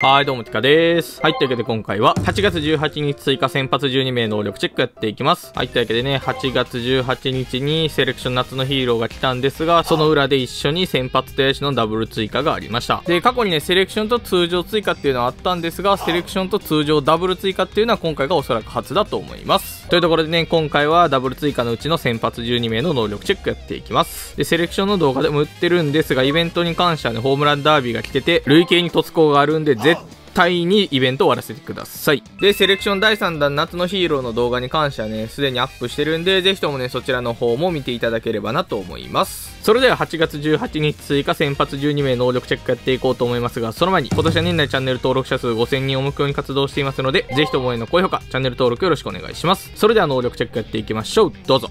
はい、どうも、ティカです。はい、というわけで今回は、8月18日追加先発12名能力チェックやっていきます。はい、というわけでね、8月18日にセレクション夏のヒーローが来たんですが、その裏で一緒に先発手足のダブル追加がありました。で、過去にね、セレクションと通常追加っていうのはあったんですが、セレクションと通常ダブル追加っていうのは今回がおそらく初だと思います。というところでね、今回はダブル追加のうちの先発12名の能力チェックやっていきます。で、セレクションの動画でも売ってるんですが、イベントに関してはね、ホームランダービーが来てて、累計に突行があるんで、絶対にイベントを終わらせてください。で、セレクション第3弾夏のヒーローの動画に関してはね、すでにアップしてるんで、ぜひともね、そちらの方も見ていただければなと思います。それでは8月18日追加先発12名能力チェックやっていこうと思いますが、その前に今年は年内チャンネル登録者数5000人を目標に活動していますので、ぜひともへの高評価、チャンネル登録よろしくお願いします。それでは能力チェックやっていきましょう。どうぞ。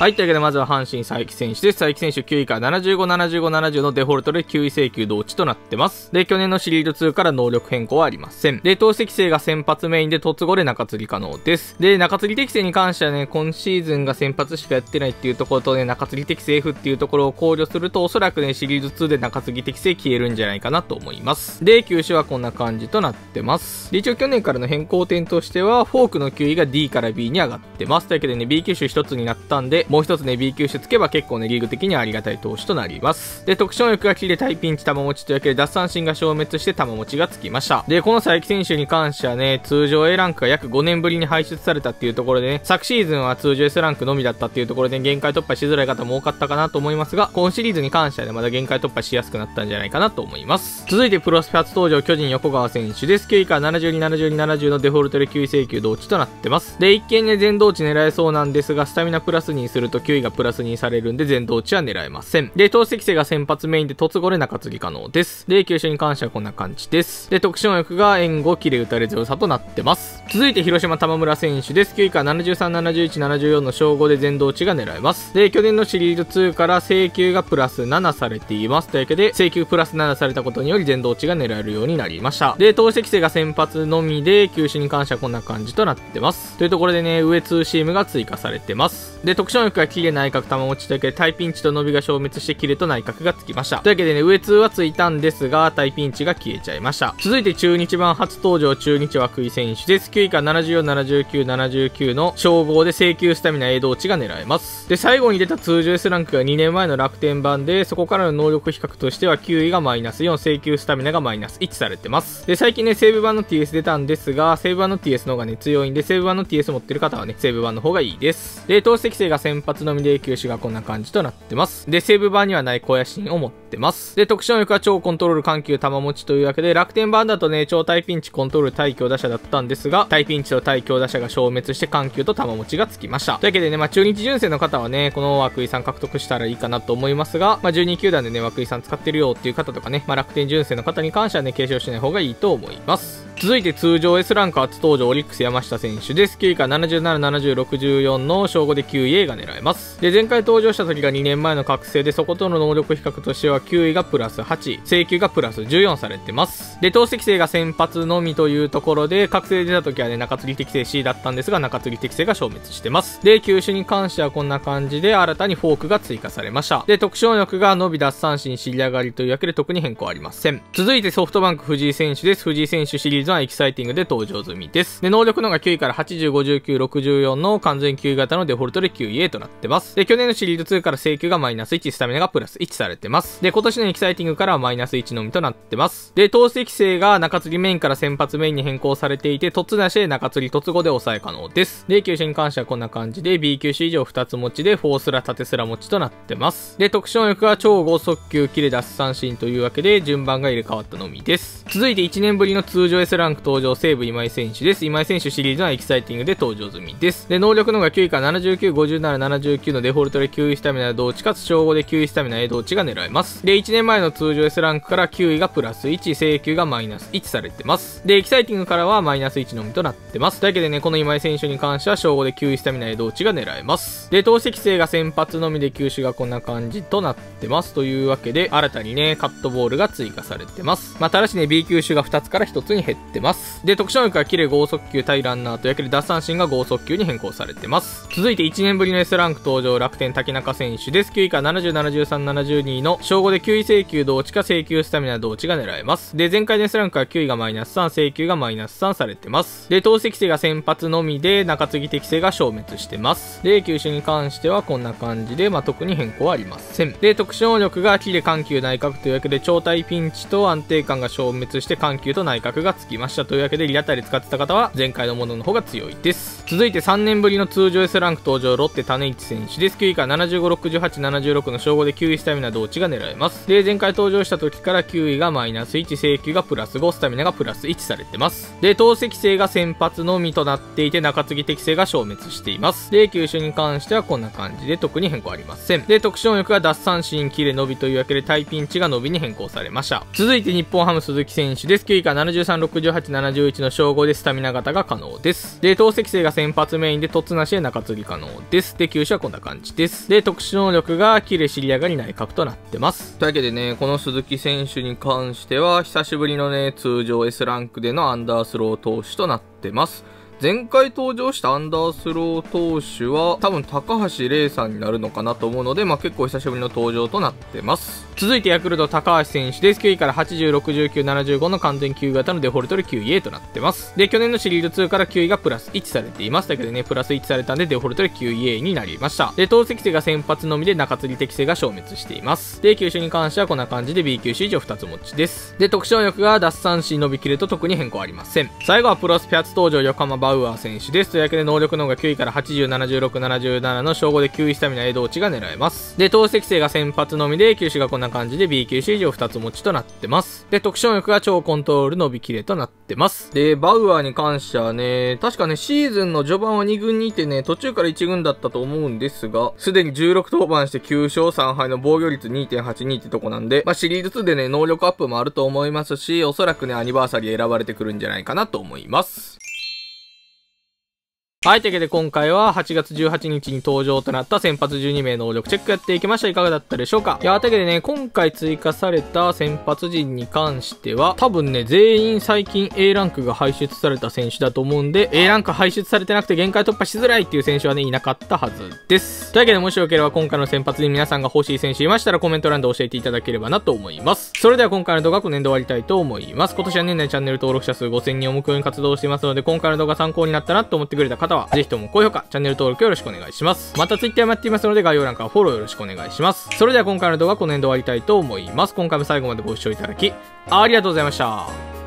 はい。というわけで、まずは阪神佐伯選手です。佐伯選手9位から75、75、70のデフォルトで9位請求同値となってます。で、去年のシリーズ2から能力変更はありません。で、投資適正が先発メインで突後で中継ぎ可能です。で、中継ぎ適正に関してはね、今シーズンが先発しかやってないっていうところとね、中継ぎ適正 F っていうところを考慮すると、おそらくね、シリーズ2で中継ぎ適正消えるんじゃないかなと思います。で、球種はこんな感じとなってます。で、一応去年からの変更点としては、フォークの球威が D から B に上がってます。というわけでね、B 球種1つになったんで、もう1つね、B 球種つけば結構ね、リーグ的にはありがたい投手となります。で、特徴力が切れタイピンチ玉持ちというわけで、奪三振が消滅して玉持ちがつきました。で、この佐伯選手に関してはね、通常 A ランクが約5年ぶりに排出されたっていうところでね、昨シーズンは通常 S ランクのみだったっていうところで限界突破しづらい方も多かったかなと思いますが、今シリーズに関してはね、まだ限界突破しやすくなったんじゃないかなと思います。続いてプロスペ初登場、巨人横川選手です。9位から72、72、70のデフォルトで9位請求同値となってます。で、一見ね、全同値狙えそうなんですが、スタミナプラスにすると9位がプラスにされるんで、全同値は狙えません。で、投石性が先発メインで突後で中継ぎ可能です。で、球種に関してはこんな感じです。で、特殊能力が援護、キレ打たれ強さとなってます。続いて広島玉村選手です。9位から73、71、74の称号で全同値が狙えます。で、去年のシリーズ2から請求がプラス7されています。というわけで、請求プラス7されたことにより全同値が狙えるようになりました。で、投石性が先発のみで、球種に関してはこんな感じとなってます。というところでね、上2シームが追加されてます。で、特殊能力がキレ内角玉持ちというわけで、タイピンチと伸びが消滅してキレと内角がつきました。というわけでね、上2はついたんですが、タイピンチが消えちゃいました。続いて中日版初登場中日涌井選手です。9位から74、79、79の称号で請求スタミナ A 同値が狙えます。で、最後に出た通常 S ランクが2年前の楽天版で、そこからの能力比較としては9位がマイナス4、請求スタミナがマイナス1されてます。で、最近ね、西武版の TS 出たんですが、西武版の TS の方がね、強いんで、西武版の TS 持ってる方はね、西武版の方がいいです。で、投資適性が先発のみで球種がこんな感じとなってます。で、西武版にはない小屋シーンを持ってます。で、特殊能力は超コントロール緩急玉持ちというわけで、楽天版だとね、超対ピンチコントロール対強打者だったんですが、対ピンチと対強打者が消滅して緩急と玉持ちがつきました。というわけでね、まあ、中日純正の方はね、この涌井さん獲得したらいいかなと思いますが、まあ、12球団でね、涌井さん使ってるよっていう方とかね、まあ、楽天純正の方に関してはね、継承しない方がいいと思います。続いて通常 S ランク初登場オリックス山下選手です。9位から77、70、64の称号で9位 A が狙えます。で、前回登場した時が2年前の覚醒で、そことの能力比較としては9位がプラス8、請求がプラス14されてます。で、投石性が先発のみというところで、覚醒出た時はね、中継ぎ適正 C だったんですが、中継ぎ適正が消滅してます。で、球種に関してはこんな感じで、新たにフォークが追加されました。で、特殊能力が伸び脱三振、尻上がりというわけで特に変更ありません。続いてソフトバンク藤井選手です。藤井選手シリーズエキサイティングで登場済みです。で、能力のが9位から80、59、64の完全球威型のデフォルトで球威となってます。で、去年のシリーズ2から制球がマイナス1、スタミナがプラス1されてます。で、今年のエキサイティングからはマイナス1のみとなってます。で、投適性が中継ぎメインから先発メインに変更されていて、凸なしで中継ぎ凸後で抑え可能です。で、球種に関してはこんな感じで、B 球種以上2つ持ちで、フォースラ縦スラ持ちとなってます。で、特殊能力は超剛速球、キレ奪三振というわけで、順番が入れ替わったのみです。続いて1年ぶりの通常 S ランク登場、西武今井選手です。今井選手シリーズはエキサイティングで登場済みです。で、能力のが球威から79、57、79のデフォルトで球威スタミナ同値かつ称号で球威スタミナ A 同値が狙えます。で、1年前の通常 S ランクから球威がプラス1、制球がマイナス1されてます。で、エキサイティングからはマイナス1のみとなってます。だけでね、この今井選手に関しては称号で9位スタミナ A 同値が狙えます。で、投石性が先発のみで球種がこんな感じとなってます。というわけで、新たにね、カットボールが追加されてます。まあ、ただしね、B B 球種が2つから1つに減ってます。で、特殊能力はキレ剛速球対ランナーとやける奪三振が剛速球に変更されてます。続いて1年ぶりの S ランク登場、楽天竹中選手です。9位から70、73、72の、小5で9位請求同値か請求スタミナ同値が狙えます。で、前回の S ランクは9位がマイナス3、請求がマイナス3されてます。で、投石性が先発のみで、中継ぎ適性が消滅してます。で、球種に関してはこんな感じで、まあ、特に変更はありません。で、特殊能力がキレ緩急内角というわけで、超体ピンチと安定感が消滅して緩急と内角がつきましたというわけで、リアタイで使ってた方は、前回のものの方が強いです。続いて3年ぶりの通常 S ランク登場、ロッテ種市選手です。9位から75、68、76の称号で9位スタミナ同値が狙えます。で、前回登場した時から9位がマイナス1、請求がプラス5、スタミナがプラス1されてます。で、投石性が先発のみとなっていて、中継ぎ適性が消滅しています。で、球種に関してはこんな感じで特に変更ありません。で、特殊能力が奪三振、キレ、伸びというわけで、タイピンチが伸びに変更されました。続いて日本ハム鈴木選手です。9位から73、68、71の称号でスタミナ型が可能です。で、投石性が先発メインで凸なしで中継ぎ可能です。で、球種はこんな感じです。で、特殊能力がキレ、尻上がり内角となってます。というわけでね、この鈴木選手に関しては、久しぶりのね、通常 S ランクでのアンダースロー投手となってます。前回登場したアンダースロー投手は多分高橋玲さんになるのかなと思うので、まあ、結構久しぶりの登場となってます。続いてヤクルト高橋選手です。9位から80、69、75の完全9型のデフォルトで9位 A となってます。で、去年のシリーズ2から9位がプラス1されています。だけどね、プラス1されたんでデフォルトで9位 A になりました。で、投石性が先発のみで中継ぎ適性が消滅しています。で、球種に関してはこんな感じで B 球種以上2つ持ちです。で、特徴力が奪三振伸びきると特に変更ありません。最後はプロスピアツ登場横浜バウアー選手です。というわけで能力の方が9位から80、76、77の称号で9位スタミナ A 同値が狙えます。で、投石性が先発のみで、球種がこんな感じで B 球種以上2つ持ちとなってます。で、特殊能力が超コントロール伸びきれとなってます。で、バウアーに関してはね、確かね、シーズンの序盤は2軍にいてね、途中から1軍だったと思うんですが、すでに16登板して9勝3敗の防御率2.82ってとこなんで、まあ、シリーズ2でね、能力アップもあると思いますし、おそらくね、アニバーサリー選ばれてくるんじゃないかなと思います。はい、というわけで今回は8月18日に登場となった先発12名能力チェックやっていきました。いかがだったでしょうか？いや、というわけでね、今回追加された先発陣に関しては、多分ね、全員最近 A ランクが排出された選手だと思うんで、A ランク排出されてなくて限界突破しづらいっていう選手はね、いなかったはずです。というわけでもしよければ今回の先発に皆さんが欲しい選手いましたらコメント欄で教えていただければなと思います。それでは今回の動画はこの辺で終わりたいと思います。今年は年内チャンネル登録者数5000人を目標に活動していますので、今回の動画参考になったなと思ってくれた方はは、ぜひとも高評価、チャンネル登録よろしくお願いします。また Twitter もやっていますので概要欄からフォローよろしくお願いします。それでは今回の動画はこの辺で終わりたいと思います。今回も最後までご視聴いただき、ありがとうございました。